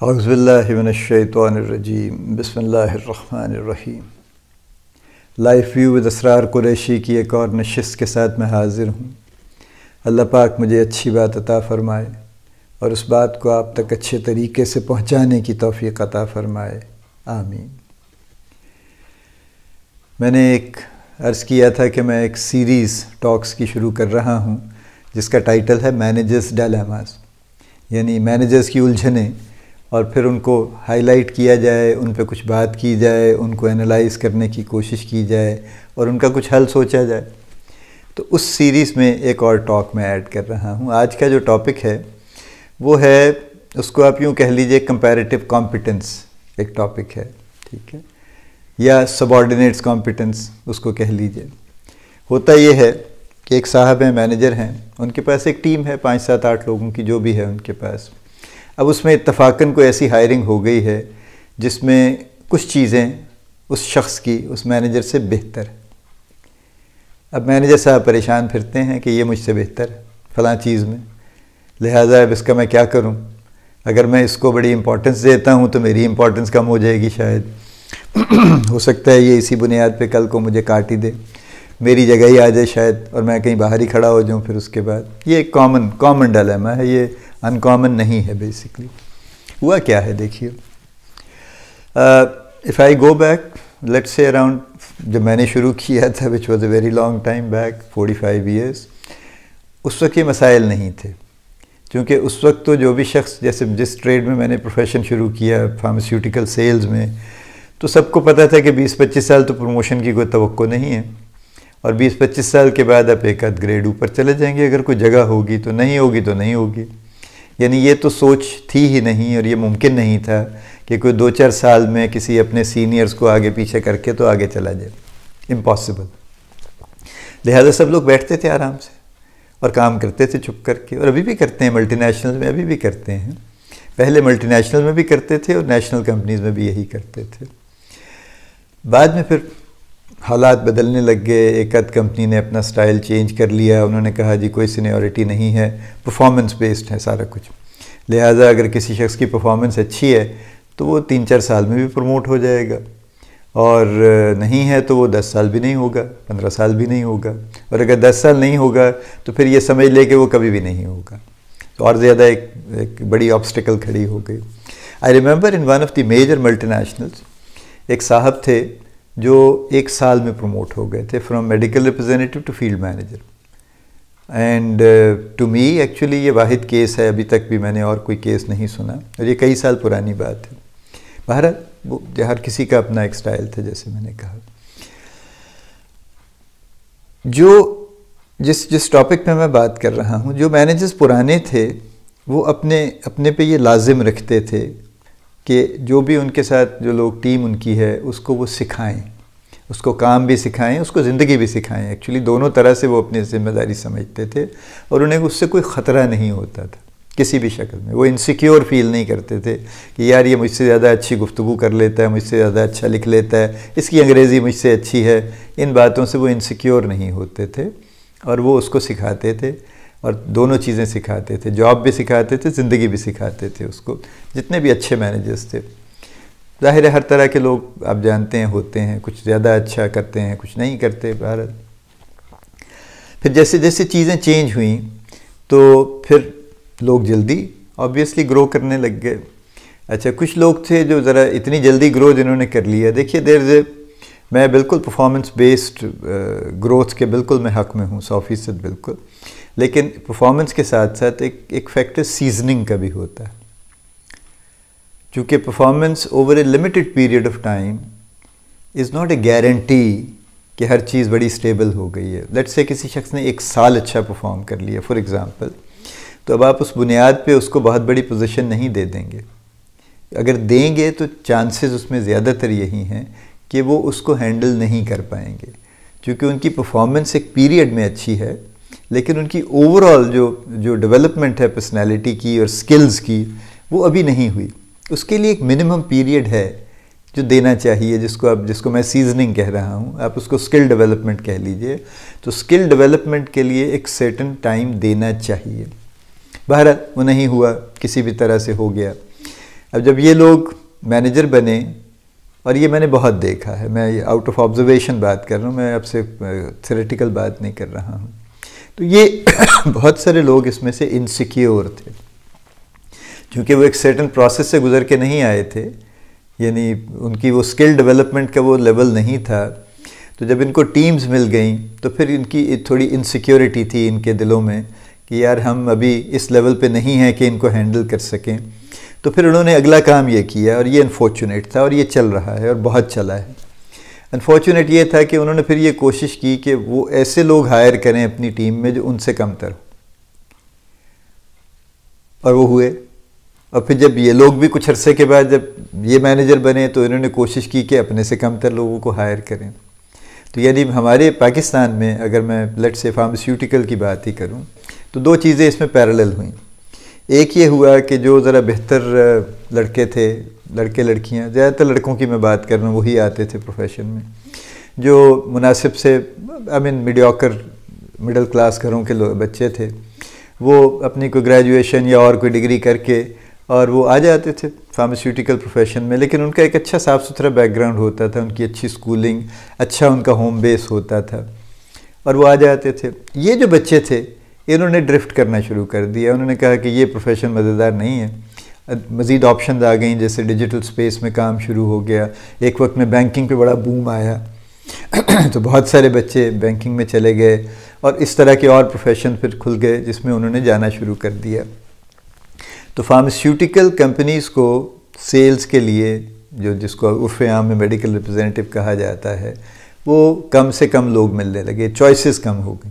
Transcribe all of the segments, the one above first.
अज़बिल्लिनशैतरजीम बसमीम life view with Asrar Qureshi की एक और नशस्त के साथ मैं हाज़िर हूँ अल्लाह पाक मुझे अच्छी बात अता फ़रमाए और उस बात को आप तक अच्छे तरीके से पहुँचाने की तोफ़ी अता फ़रमाए आमीन मैंने एक अर्ज़ किया था कि मैं एक सीरीज़ टॉक्स की शुरू कर रहा हूँ जिसका टाइटल है मैनेजर्स डायलामास यानी मैनेजर्स की उलझनें और फिर उनको हाईलाइट किया जाए, उन पर कुछ बात की जाए, उनको एनालाइज करने की कोशिश की जाए और उनका कुछ हल सोचा जाए। तो उस सीरीज़ में एक और टॉक मैं ऐड कर रहा हूँ। आज का जो टॉपिक है, वो है, उसको आप यूँ कह लीजिए कंपैरेटिव कॉम्पिटेंस एक टॉपिक है, ठीक है? या सबॉर्डिनेट्स कॉम्पिटेंस उसको कह लीजिए। होता ये है कि एक साहब हैं मैनेजर हैं, उनके पास एक टीम है, पाँच, सात, आठ लोगों की, जो भी है उनके पास। अब उसमें इतफाक़न कोई ऐसी हायरिंग हो गई है जिसमें कुछ चीज़ें उस शख्स की, उस मैनेजर से बेहतर अब मैनेजर साहब परेशान फिरते हैं कि ये मुझसे बेहतर फ़लाँ चीज़ में। लिहाजा अब इसका मैं क्या करूँ? अगर मैं इसको बड़ी इम्पोर्टेंस देता हूँ तो मेरी इम्पोर्टेंस कम हो जाएगी शायद। हो सकता है ये इसी बुनियाद पे कल को मुझे काट ही दे। मेरी जगह ही आ जाए शायद और मैं कहीं बाहर ही खड़ा हो जाऊँ फिर उसके बाद। ये एक कॉमन कॉमन डलेमा है, ये अनकॉमन नहीं है बेसिकली हुआ क्या है देखिए। If I go back let's say around जब मैंने शुरू किया था which was a very long time back 45 five years उस वक्त ये मसाइल नहीं थे। क्योंकि उस वक्त तो जो भी शख्स, जैसे जिस ट्रेड में मैंने प्रोफेशन शुरू किया फार्मास्यूटिकल सेल्स में तो सबको पता था कि 20-25 साल तो प्रमोशन की कोई तो नहीं है। और 20-25 साल के बाद आप एक आध ग्रेड ऊपर चले जाएँगे। अगर कोई जगह होगी तो नहीं होगी तो नहीं होगी। यानी ये तो सोच थी ही नहीं और ये मुमकिन नहीं था कि कोई दो चार साल में किसी अपने सीनियर्स को आगे पीछे करके तो आगे चला जाए। इम्पॉसिबल लिहाजा सब लोग बैठते थे आराम से और काम करते थे चुप करके और अभी भी करते हैं मल्टीनेशनल में अभी भी करते हैं। पहले मल्टीनेशनल में भी करते थे और नेशनल कंपनीज़ में भी यही करते थे। बाद में फिर हालात बदलने लग गए। एक अद कंपनी ने अपना स्टाइल चेंज कर लिया। उन्होंने कहा जी कोई सीनियोरिटी नहीं है। परफॉर्मेंस बेस्ड है सारा कुछ। लिहाजा अगर किसी शख्स की परफॉर्मेंस अच्छी है तो वो तीन चार साल में भी प्रमोट हो जाएगा। और नहीं है तो वो दस साल भी नहीं होगा पंद्रह साल भी नहीं होगा। और अगर दस साल नहीं होगा तो फिर ये समझ ले कि वो कभी भी नहीं होगा। तो और ज़्यादा एक, एक बड़ी ऑब्स्टिकल खड़ी हो गई। I remember in one of the major multinationals एक साहब थे जो एक साल में प्रमोट हो गए थे from medical representative to field manager and to me actually ये वाहिद केस है, अभी तक भी मैंने और कोई केस नहीं सुना, और ये कई साल पुरानी बात है। भारत वो हर किसी का अपना एक स्टाइल था, जैसे मैंने कहा। जो, जिस जिस टॉपिक पे मैं बात कर रहा हूँ, जो मैनेजर्स पुराने थे, वो अपने अपने पे ये लाजिम रखते थे कि जो भी उनके साथ जो लोग, टीम उनकी है, उसको वो सिखाएँ। उसको काम भी सिखाएँ, उसको ज़िंदगी भी सिखाएँ। एक्चुअली दोनों तरह से वो अपनी ज़िम्मेदारी समझते थे और उन्हें उससे कोई ख़तरा नहीं होता था, किसी भी शक्ल में। वो इनसिक्योर फील नहीं करते थे कि यार, ये मुझसे ज़्यादा अच्छी गुफ्तु कर लेता है, मुझसे ज़्यादा अच्छा लिख लेता है, इसकी अंग्रेज़ी मुझसे अच्छी है। इन बातों से वो इनसिक्योर नहीं होते थे और वो उसको सिखाते थे। और दोनों चीज़ें सिखाते थे। जॉब भी सिखाते थे, ज़िंदगी भी सिखाते थे उसको, जितने भी अच्छे मैनेजर्स थे। ज़ाहिर है हर तरह के लोग आप जानते हैं, होते हैं, कुछ ज़्यादा अच्छा करते हैं, कुछ नहीं करते भारत। फिर जैसे जैसे चीज़ें चेंज हुई तो फिर लोग जल्दी ऑब्वियसली ग्रो करने लग गए। अच्छा कुछ लोग थे जो ज़रा इतनी जल्दी ग्रो जिन्होंने कर लिया। देखिए देर से मैं बिल्कुल परफॉर्मेंस बेस्ड ग्रोथ के बिल्कुल मैं हक में हूँ, सौ फ़ीसद बिल्कुल। लेकिन परफॉर्मेंस के साथ साथ एक एक फैक्टर सीजनिंग का भी होता है। चूँकि performance over a limited period of time is not a guarantee कि हर चीज़ बड़ी स्टेबल हो गई है। लेट्स से किसी शख्स ने एक साल अच्छा परफॉर्म कर लिया फॉर एग्ज़ाम्पल तो अब आप उस बुनियाद पे उसको बहुत बड़ी पोजीशन नहीं दे देंगे। अगर देंगे तो चांसेस उसमें ज़्यादातर यही हैं कि वो उसको हैंडल नहीं कर पाएँगे। क्योंकि उनकी परफॉर्मेंस एक पीरियड में अच्छी है लेकिन उनकी ओवरऑल जो जो डेवलपमेंट है पर्सनैलिटी की और स्किल्स की, वो अभी नहीं हुई। उसके लिए एक मिनिमम पीरियड है जो देना चाहिए, जिसको आप, जिसको मैं सीजनिंग कह रहा हूँ। आप उसको स्किल डेवलपमेंट कह लीजिए। तो स्किल डेवलपमेंट के लिए एक सर्टन टाइम देना चाहिए। बहरहाल, वो नहीं हुआ, किसी भी तरह से हो गया। अब जब ये लोग मैनेजर बने, और ये मैंने बहुत देखा है, मैं आउट ऑफ़ ऑब्जर्वेशन बात कर रहा हूँ, मैं आपसे थेरेटिकल बात नहीं कर रहा हूँ। तो ये बहुत सारे लोग इसमें से इनसिक्योर थे। क्योंकि वो एक सर्टन प्रोसेस से गुजर के नहीं आए थे, यानी उनकी वो स्किल डेवलपमेंट का वो लेवल नहीं था। तो जब इनको टीम्स मिल गई तो फिर इनकी थोड़ी इनसिक्योरिटी थी इनके दिलों में कि यार हम अभी इस लेवल पे नहीं हैं कि इनको हैंडल कर सकें। तो फिर उन्होंने अगला काम ये किया और ये अनफॉर्चुनेट था और ये चल रहा है और बहुत चला है। अनफॉर्चुनेट ये था कि उन्होंने फिर ये कोशिश की कि वो ऐसे लोग हायर करें अपनी टीम में जो उनसे कमतर और वो हुए। और फिर जब ये लोग भी कुछ अरसे के बाद जब ये मैनेजर बने तो इन्होंने कोशिश की कि अपने से कमतर लोगों को हायर करें। तो यानी हमारे पाकिस्तान में अगर मैं लेट से फार्मास्यूटिकल की बात ही करूँ तो दो चीज़ें इसमें पैरेलल हुई। एक ये हुआ कि जो ज़रा बेहतर लड़के थे लड़के लड़कियाँ, ज़्यादातर लड़कों की मैं बात कर रहा हूँ, वही आते थे प्रोफेशन में। जो मुनासिब से I mean mediocre middle class घरों के बच्चे थे, वो अपनी कोई ग्रेजुएशन या और कोई डिग्री करके, और वो आ जाते थे फार्मास्यूटिकल प्रोफेशन में, लेकिन उनका एक अच्छा साफ़ सुथरा बैकग्राउंड होता था, उनकी अच्छी स्कूलिंग अच्छा उनका होम बेस होता था, और वो आ जाते थे। ये जो बच्चे थे, इन्होंने ड्रिफ्ट करना शुरू कर दिया। उन्होंने कहा कि ये प्रोफेशन मज़ेदार नहीं है। मज़ीद ऑप्शन आ गई, जैसे डिजिटल स्पेस में काम शुरू हो गया। एक वक्त में बैंकिंग पे बड़ा बूम आया। तो बहुत सारे बच्चे बैंकिंग में चले गए और इस तरह के और प्रोफेशन फिर खुल गए, जिसमें उन्होंने जाना शुरू कर दिया। तो फार्मास्यूटिकल कंपनीज़ को सेल्स के लिए, जो जिसको उर्फ़ आम में मेडिकल रिप्रेजेंटेटिव कहा जाता है, वो कम से कम लोग मिलने लगे। चॉइसेस कम हो गई।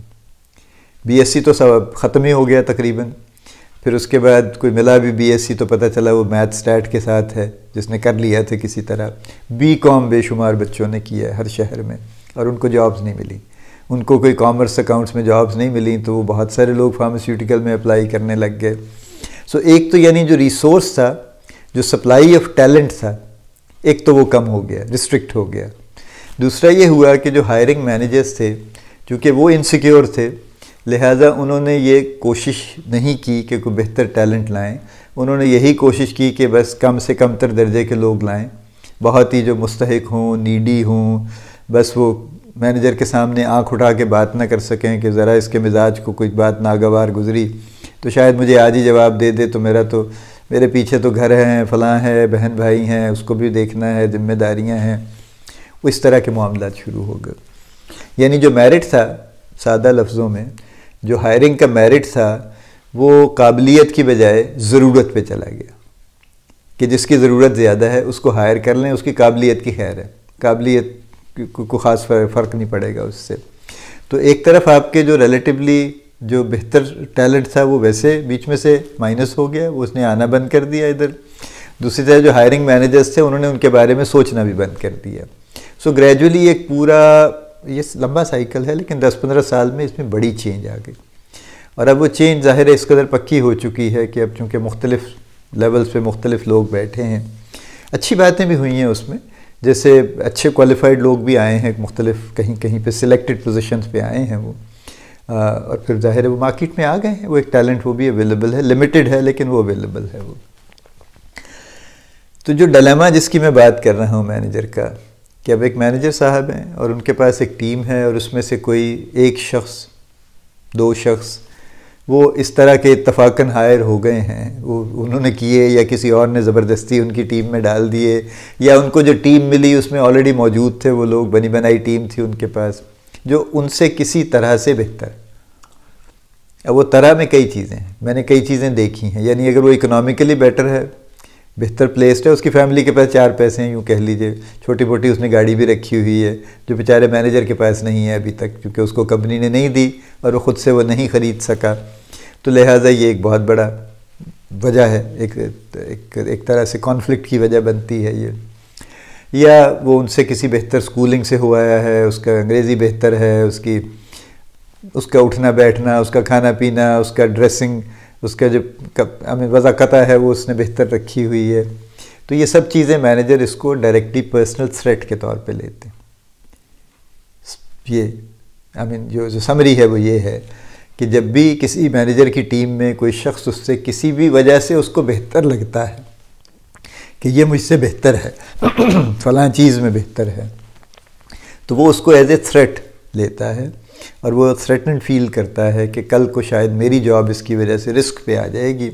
बीएससी तो सब ख़त्म ही हो गया तकरीबन। फिर उसके बाद कोई मिला भी बीएससी तो पता चला वो मैथ स्टैट के साथ है जिसने कर लिया था किसी तरह। बी कॉम बेशुमार बच्चों ने किया है हर शहर में और उनको जॉब्स नहीं मिली। उनको कोई कॉमर्स अकाउंट्स में जॉब्स नहीं मिली तो वो बहुत सारे लोग फार्मास्यूटिकल में अप्लाई करने लग गए। सो so, एक तो यानी जो रिसोर्स था जो सप्लाई ऑफ़ टैलेंट था एक तो वो कम हो गया रिस्ट्रिक्ट हो गया। दूसरा ये हुआ कि जो हायरिंग मैनेजर्स थे चूँकि वो इनसिक्योर थे लिहाजा उन्होंने ये कोशिश नहीं की कि कोई बेहतर टैलेंट लाएँ। उन्होंने यही कोशिश की कि बस कम से कम तर दर्जे के लोग लाएँ। बहुत ही जो मुस्तक हों, नीडी हों, बस वो मैनेजर के सामने आँख उठा के बात ना कर सकें कि ज़रा इसके मिजाज को कुछ बात नागवार गुजरी तो शायद मुझे आज ही जवाब दे दे तो मेरा तो मेरे पीछे तो घर हैं, फ़लाँ है, बहन भाई हैं, उसको भी देखना है, जिम्मेदारियाँ हैं। इस तरह के मामला शुरू हो गए। यानी जो मेरिट था सादा लफ्ज़ों में जो हायरिंग का मेरिट था, वो काबिलियत की बजाय ज़रूरत पे चला गया। कि जिसकी ज़रूरत ज़्यादा है, उसको हायर कर लें, उसकी काबिलियत की खैर है। काबिलियत को ख़ास फ़र्क नहीं पड़ेगा उससे। तो एक तरफ़ आपके जो रिलेटिवली जो बेहतर टैलेंट था, वो वैसे बीच में से माइनस हो गया, वो उसने आना बंद कर दिया इधर। दूसरी तरफ़ जो हायरिंग मैनेजर्स थे, उन्होंने उनके बारे में सोचना भी बंद कर दिया। सो ग्रेजुअली एक पूरा ये लंबा साइकिल है, लेकिन 10-15 साल में इसमें बड़ी चेंज आ गई। और अब वो चेंज ज़ाहिर है इस कदर पक्की हो चुकी है कि अब चूँकि मुख्तलिफ़ लेवल्स पे मुख्तलिफ़ लोग बैठे हैं, अच्छी बातें भी हुई हैं उसमें। जैसे अच्छे क्वालिफाइड लोग भी आए हैं, मुख्तलिफ़ कहीं कहीं पे सिलेक्टेड पोजीशंस पे आए हैं वो। और फिर ज़ाहिर है वो मार्केट में आ गए हैं, वो एक टैलेंट वो भी अवेलेबल है लिमिटेड है, लेकिन वो अवेलेबल है वो। तो जो डलेमा जिसकी मैं बात कर रहा हूँ मैनेजर का कि अब एक मैनेजर साहब हैं और उनके पास एक टीम है और उसमें से कोई एक शख्स, दो शख्स, वो इस तरह के इतफाक़न हायर हो गए हैं। वो, उन्होंने किए या किसी और ने ज़बरदस्ती उनकी टीम में डाल दिए या उनको जो टीम मिली उसमें ऑलरेडी मौजूद थे वो लोग, बनी बनाई टीम थी उनके पास, जो उनसे किसी तरह से बेहतर। अब वो तरह में कई चीज़ें हैं। मैंने कई चीज़ें देखी हैं। यानी अगर वो इकोनॉमिकली बेटर है बेहतर प्लेस्ड है, उसकी फैमिली के पास चार पैसे हैं, यूँ कह लीजिए। छोटी मोटी उसने गाड़ी भी रखी हुई है, जो बेचारे मैनेजर के पास नहीं है अभी तक, क्योंकि उसको कंपनी ने नहीं दी और वो ख़ुद से वो नहीं ख़रीद सका। तो लिहाजा ये एक बहुत बड़ा वजह है, एक एक एक तरह से कॉन्फ्लिक्ट की वजह बनती है ये। या वो उनसे किसी बेहतर स्कूलिंग से हुआ है, उसका अंग्रेज़ी बेहतर है, उसकी, उसका उठना बैठना उसका खाना पीना उसका ड्रेसिंग उसका जो हमें वज़ाक़ता है, वो उसने बेहतर रखी हुई है। तो ये सब चीज़ें मैनेजर इसको डायरेक्टली पर्सनल थ्रेट के तौर पे लेते हैं। ये आई मीन जो जो समरी है वो ये है कि जब भी किसी मैनेजर की टीम में कोई शख्स उससे किसी भी वजह से उसको बेहतर लगता है कि ये मुझसे बेहतर है, फलां चीज़ में बेहतर है तो वो उसको एज ए थ्रेट लेता है और वो थ्रेटन फील करता है कि कल को शायद मेरी जॉब इसकी वजह से रिस्क पे आ जाएगी।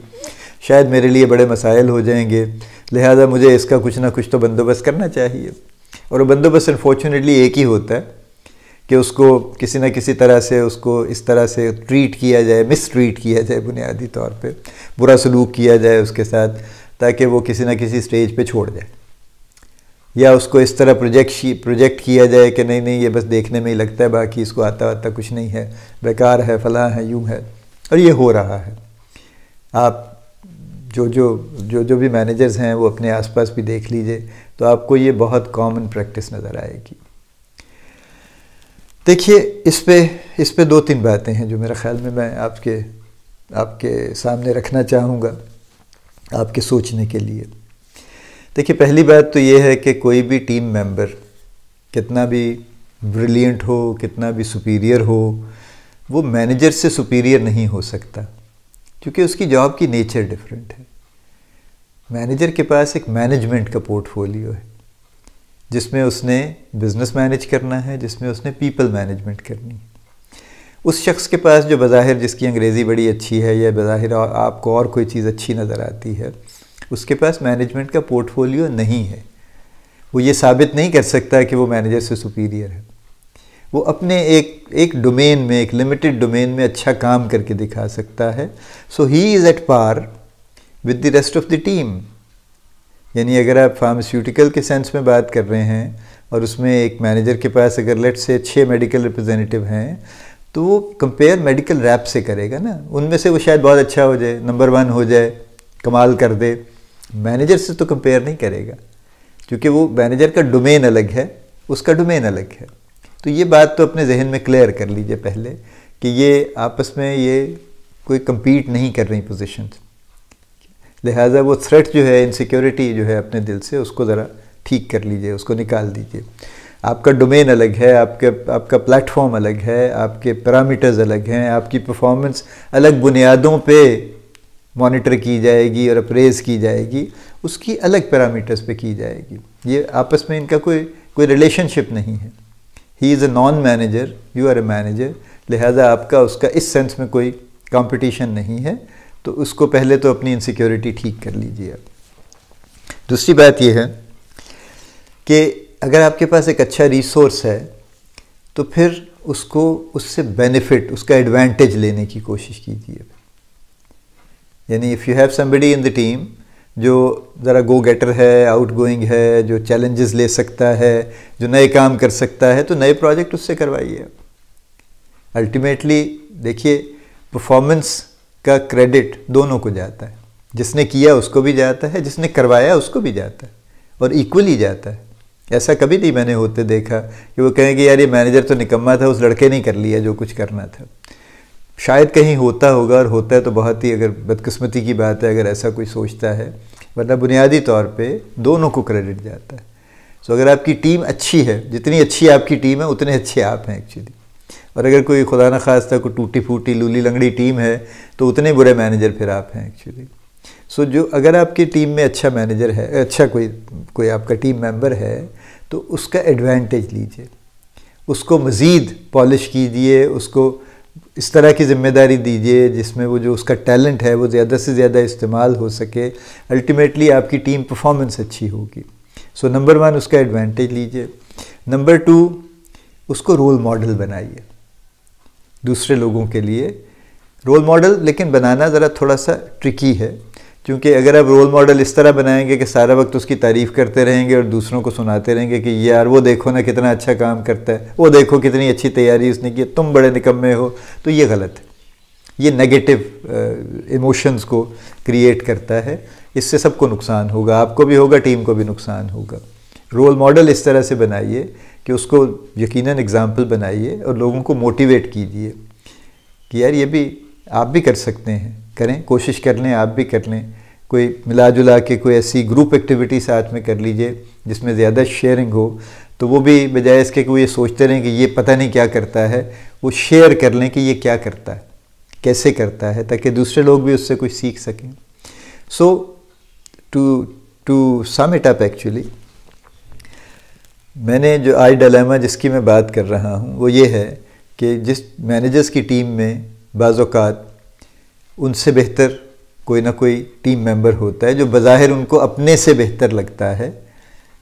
शायद मेरे लिए बड़े मसाइल हो जाएँगे। लिहाजा मुझे इसका कुछ ना कुछ तो बंदोबस्त करना चाहिए। और वो बंदोबस्त अनफॉर्चुनेटली एक ही होता है कि उसको किसी न किसी तरह से उसको इस तरह से ट्रीट किया जाए मिस ट्रीट किया जाए बुनियादी तौर पे। बुरा सलूक किया जाए उसके साथ, ताकि वो किसी न किसी स्टेज पे छोड़ जाए। या उसको इस तरह प्रोजेक्ट प्रोजेक्ट किया जाए कि नहीं नहीं, ये बस देखने में ही लगता है, बाकी इसको आता आता कुछ नहीं है। बेकार है फलां है, यूँ है। और ये हो रहा है। आप जो जो जो जो भी मैनेजर्स हैं, वो अपने आसपास भी देख लीजिए तो आपको ये बहुत कॉमन प्रैक्टिस नज़र आएगी। देखिए, इस पे इस पे दो तीन बातें हैं जो मेरे ख्याल में मैं आपके आपके सामने रखना चाहूँगा, आपके सोचने के लिए। देखिए, पहली बात तो ये है कि कोई भी टीम मेंबर कितना भी ब्रिलियंट हो, कितना भी सुपीरियर हो, वो मैनेजर से सुपीरियर नहीं हो सकता, क्योंकि उसकी जॉब की नेचर डिफरेंट है। मैनेजर के पास एक मैनेजमेंट का पोर्टफोलियो है, जिसमें उसने बिज़नेस मैनेज करना है, जिसमें उसने पीपल मैनेजमेंट करनी है। उस शख्स के पास जो बज़ाहिर, जिसकी अंग्रेज़ी बड़ी अच्छी है या बज़ाहिर आपको और कोई चीज़ अच्छी नज़र आती है उसके पास मैनेजमेंट का पोर्टफोलियो नहीं है। वो ये साबित नहीं कर सकता कि वो मैनेजर से सुपीरियर है। वो अपने एक एक डोमेन में, एक लिमिटेड डोमेन में अच्छा काम करके दिखा सकता है। So he is at par with the rest of the team यानी अगर आप फार्मास्यूटिकल के सेंस में बात कर रहे हैं और उसमें एक मैनेजर के पास अगर लेट से छः मेडिकल रिप्रेजेंटेटिव हैं तो वो कंपेयर मेडिकल रैप से करेगा ना। उनमें से वो शायद बहुत अच्छा हो जाए नंबर वन हो जाए, कमाल कर दे। मैनेजर से तो कंपेयर नहीं करेगा, क्योंकि वो मैनेजर का डोमेन अलग है, उसका डोमेन अलग है। तो ये बात तो अपने जहन में क्लियर कर लीजिए पहले कि ये आपस में ये कोई compete नहीं कर रही पोजिशन लिहाजा वो थ्रेट जो है इनसिक्योरिटी जो है अपने दिल से, उसको ज़रा ठीक कर लीजिए, उसको निकाल दीजिए। आपका डोमेन अलग है, आपके, आपका प्लेटफॉर्म अलग है, आपके पैरामीटर्स अलग हैं, आपकी परफॉर्मेंस अलग बुनियादों पे मॉनिटर की जाएगी और अप्रेज की जाएगी, उसकी अलग पैरामीटर्स पे की जाएगी। ये आपस में इनका कोई कोई रिलेशनशिप नहीं है। He is a non manager you are a manager लिहाजा आपका उसका इस सेंस में कोई कंपटीशन नहीं है तो उसको पहले तो अपनी इनसिक्योरिटी ठीक कर लीजिए आप। दूसरी बात यह है कि अगर आपके पास एक अच्छा रिसोर्स है तो फिर उसको, उससे बेनिफिट उसका एडवांटेज लेने की कोशिश कीजिए। यानी if you have somebody in the team जो ज़रा गो गेटर है आउट गोइंग है, जो चैलेंजेस ले सकता है, जो नए काम कर सकता है तो नए प्रोजेक्ट उससे करवाइए अल्टीमेटली देखिए परफॉर्मेंस का क्रेडिट दोनों को जाता है। जिसने किया उसको भी जाता है, जिसने करवाया उसको भी जाता है, और इक्वली जाता है। ऐसा कभी नहीं मैंने होते देखा कि वो कहें कि यार ये मैनेजर तो निकम्मा था, उस लड़के ने कर लिया, जो कुछ करना था। शायद कहीं होता होगा और होता है तो बहुत ही अगर बदकस्मती की बात है, अगर ऐसा कोई सोचता है। वरना बुनियादी तौर पे दोनों को क्रेडिट जाता है। सो अगर आपकी टीम अच्छी है, जितनी अच्छी आपकी टीम है, उतने अच्छे आप हैं एक्चुअली और अगर कोई खुदा न खास्ता कोई टूटी फूटी लूली लंगड़ी टीम है तो उतने बुरे मैनेजर फिर आप हैं एक्चुअली सो जो अगर आपकी टीम में अच्छा मैनेजर है अच्छा कोई कोई आपका टीम मेंबर है तो उसका एडवांटेज लीजिए। उसको मज़ीद पॉलिश कीजिए, उसको इस तरह की ज़िम्मेदारी दीजिए जिसमें वो जो उसका टैलेंट है, वो ज़्यादा से ज़्यादा इस्तेमाल हो सके। अल्टीमेटली आपकी टीम परफॉर्मेंस अच्छी होगी। सो नंबर वन उसका एडवांटेज लीजिए। नंबर टू उसको रोल मॉडल बनाइए। दूसरे लोगों के लिए। रोल मॉडल लेकिन बनाना ज़रा थोड़ा सा ट्रिकी है। क्योंकि अगर आप रोल मॉडल इस तरह बनाएँगे कि सारा वक्त उसकी तारीफ़ करते रहेंगे और दूसरों को सुनाते रहेंगे कि यार वो देखो ना कितना अच्छा काम करता है, वो देखो कितनी अच्छी तैयारी उसने की, तुम बड़े निकम्मे हो तो ये गलत है। ये नेगेटिव इमोशंस को क्रिएट करता है। इससे सबको नुकसान होगा, आपको भी होगा टीम को भी नुकसान होगा। रोल मॉडल इस तरह से बनाइए कि उसको यकीनन एग्ज़ाम्पल बनाइए और लोगों को मोटिवेट कीजिए कि यार ये भी आप भी कर सकते हैं। करें, कोशिश कर लें, आप भी कर लें। कोई मिला जुला के कोई ऐसी ग्रुप एक्टिविटी साथ में कर लीजिए, जिसमें ज़्यादा शेयरिंग हो तो वो भी बजाय इसके कि वो ये सोचते रहें कि ये पता नहीं क्या करता है, वो शेयर कर लें कि ये क्या करता है, कैसे करता है, ताकि दूसरे लोग भी उससे कुछ सीख सकें। So to to sum it up actually मैंने जो आई डलेमा जिसकी मैं बात कर रहा हूँ, वो ये है कि जिस मैनेजर्स की टीम में बाज़ात उनसे बेहतर कोई ना कोई टीम मेंबर होता है, जो बज़ाहिर उनको अपने से बेहतर लगता है।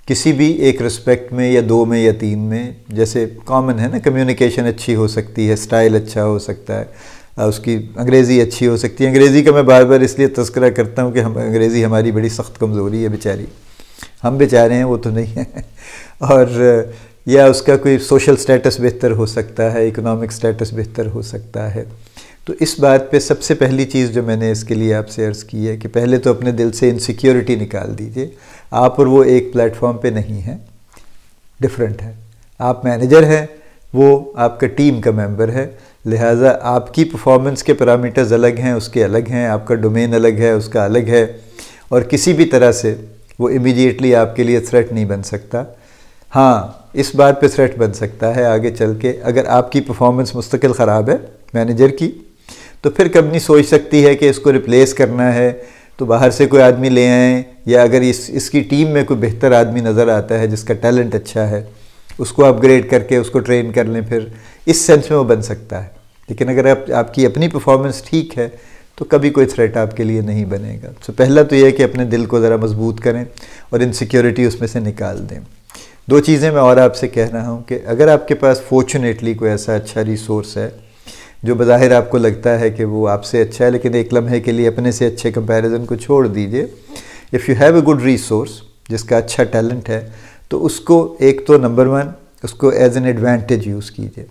किसी भी एक रिस्पेक्ट में या दो में या तीन में, जैसे कॉमन है ना कम्युनिकेशन अच्छी हो सकती है स्टाइल अच्छा हो सकता है उसकी अंग्रेज़ी अच्छी हो सकती है। अंग्रेज़ी का मैं बार बार इसलिए तस्करा करता हूँ कि हम, अंग्रेज़ी हमारी बड़ी सख्त कमज़ोरी है बेचारी। हम बेचारे हैं, वो तो नहीं है। और, या उसका कोई सोशल स्टेटस बेहतर हो सकता है इकोनॉमिक स्टेटस बेहतर हो सकता है। तो इस बात पे सबसे पहली चीज़ जो मैंने इसके लिए आपसे अर्ज़ की है कि पहले तो अपने दिल से इनसिक्योरिटी निकाल दीजिए। आप और वो एक प्लेटफॉर्म पे नहीं है डिफरेंट है। आप मैनेजर हैं, वो आपका टीम का मेंबर है। लिहाजा आपकी परफॉर्मेंस के पैरामीटर्स अलग हैं, उसके अलग हैं, आपका डोमेन अलग है, उसका अलग है। और किसी भी तरह से वो इमीडिएटली आपके लिए थ्रेट नहीं बन सकता। हाँ इस बात पे थ्रेट बन सकता है आगे चल के। अगर आपकी परफॉर्मेंस मुस्तकिल ख़राब है मैनेजर की तो फिर कंपनी सोच सकती है कि इसको रिप्लेस करना है? तो बाहर से कोई आदमी ले आएँ, या अगर इस, इसकी टीम में कोई बेहतर आदमी नज़र आता है, जिसका टैलेंट अच्छा है, उसको अपग्रेड करके उसको ट्रेन कर लें फिर, इस सेंस में वो बन सकता है। लेकिन अगर आप, आपकी अपनी परफॉर्मेंस ठीक है तो कभी कोई थ्रेट आपके लिए नहीं बनेगा। तो पहला तो यह है कि अपने दिल को ज़रा मज़बूत करें और इनसिक्योरिटी उसमें से निकाल दें। दो चीज़ें मैं और आपसे कह रहा हूँ कि अगर आपके पास फॉर्चुनेटली कोई ऐसा अच्छा रिसोर्स है जो बज़ाहिर आपको लगता है कि वो आपसे अच्छा है, लेकिन एक लम्हे के लिए अपने से अच्छे कंपैरिजन को छोड़ दीजिए। If you have a good resource जिसका अच्छा टैलेंट है तो उसको एक तो नंबर वन उसको एज एन एडवांटेज यूज़ कीजिए।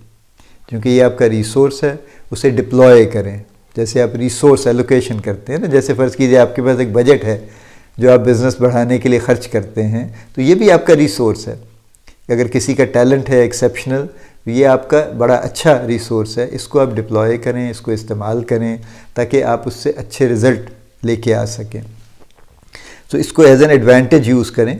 क्योंकि ये आपका रिसोर्स है, उसे डिप्लॉय करें। जैसे आप रिसोर्स एलोकेशन करते हैं ना, जैसे फ़र्ज़ कीजिए आपके पास एक बजट है, जो आप बिज़नेस बढ़ाने के लिए ख़र्च करते हैं तो ये भी आपका रिसोर्स है। अगर किसी का टैलेंट है एक्सेप्शनल ये आपका बड़ा अच्छा रिसोर्स है। इसको आप डिप्लॉय करें, इसको इस्तेमाल करें ताकि आप उससे अच्छे रिज़ल्ट लेके आ सकें। तो इसको एज एन एडवांटेज यूज़ करें।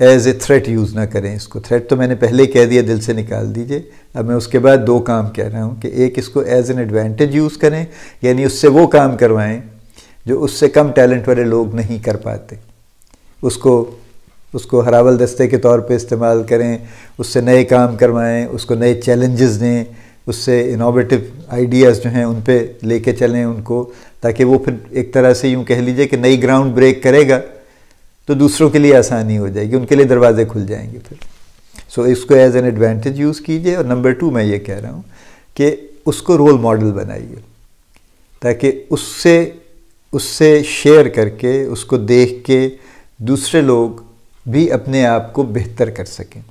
एज ए थ्रेट यूज़ ना करें इसको। थ्रेट तो मैंने पहले कह दिया, दिल से निकाल दीजिए। अब मैं उसके बाद दो काम कह रहा हूँ कि एक इसको एज एन एडवांटेज यूज़ करें, यानी उससे वो काम करवाएँ जो उससे कम टैलेंट वाले लोग नहीं कर पाते। उसको उसको हरावल दस्ते के तौर पे इस्तेमाल करें उससे नए काम करवाएँ उसको नए चैलेंजेस दें उससे इनोवेटिव आइडियाज़ जो हैं उन पे लेके चलें उनको ताकि वो फिर एक तरह से यूँ कह लीजिए कि नई ग्राउंड ब्रेक करेगा तो दूसरों के लिए आसानी हो जाएगी उनके लिए दरवाजे खुल जाएँगे फिर। सो so, इसको एज एन एडवांटेज यूज़ कीजिए और नंबर टू मैं ये कह रहा हूँ कि उसको रोल मॉडल बनाइए ताकि उससे उससे शेयर करके उसको देख के दूसरे लोग भी अपने आप को बेहतर कर सकें।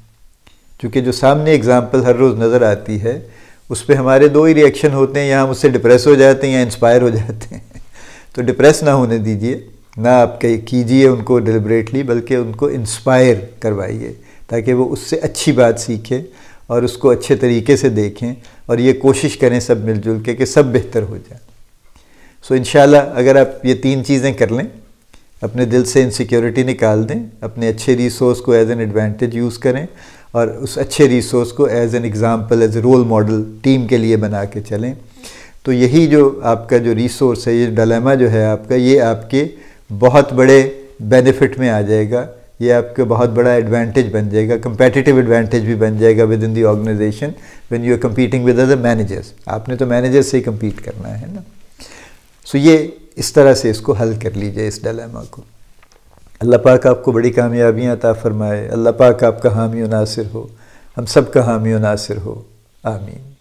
क्योंकि जो सामने एग्ज़ाम्पल हर रोज़ नज़र आती है, उस पर हमारे दो ही रिएक्शन होते हैं, या हम उससे डिप्रेस हो जाते हैं या इंस्पायर हो जाते हैं। तो डिप्रेस ना होने दीजिए, ना आप कीजिए उनको डिलिब्रेटली बल्कि उनको इंस्पायर करवाइए, ताकि वो उससे अच्छी बात सीखें और उसको अच्छे तरीके से देखें और ये कोशिश करें सब मिलजुल के कि सब बेहतर हो जाए। सो इन अगर आप ये तीन चीज़ें कर लें अपने दिल से इनसिक्योरिटी निकाल दें, अपने अच्छे रिसोर्स को एज एन एडवांटेज यूज़ करें और उस अच्छे रिसोर्स को as an example as a role model team के लिए बना के चलें। तो यही जो आपका जो रिसोर्स है, ये डलेमा जो है आपका, ये आपके बहुत बड़े बेनिफिट में आ जाएगा। ये आपका बहुत बड़ा एडवांटेज बन जाएगा कंपेटिटिव एडवांटेज भी बन जाएगा within the organisation when you are competing with other managers आपने तो मैनेजर से ही कम्पीट करना है ना। सो so ये इस तरह से इसको हल कर लीजिए इस डलेमा को। अल्लाह पाक आपको बड़ी कामयाबियाँ अता फ़रमाए। अल्लाह पाक आपका हामी नासिर हो। हम सब का हामी नासिर हो। आमीन।